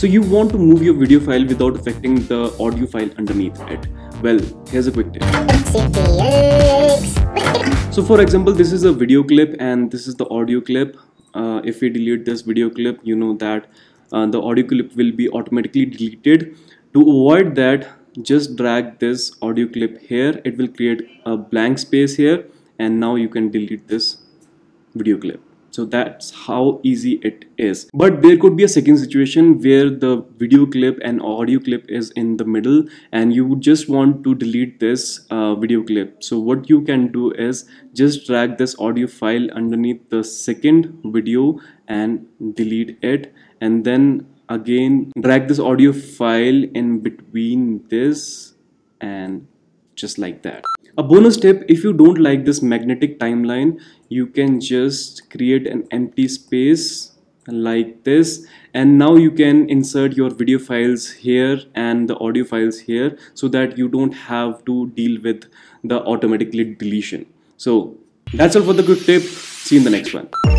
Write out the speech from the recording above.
So you want to move your video file without affecting the audio file underneath it. Well, here's a quick tip. So for example, this is a video clip and this is the audio clip. Uh, if we delete this video clip, you know that uh, the audio clip will be automatically deleted. To avoid that, just drag this audio clip here. It will create a blank space here and now you can delete this video clip so that's how easy it is. But there could be a second situation where the video clip and audio clip is in the middle and you just want to delete this uh, video clip. So what you can do is just drag this audio file underneath the second video and delete it. And then again drag this audio file in between this and just like that. A bonus tip if you don't like this magnetic timeline you can just create an empty space like this. And now you can insert your video files here and the audio files here so that you don't have to deal with the automatically deletion. So that's all for the quick tip. See you in the next one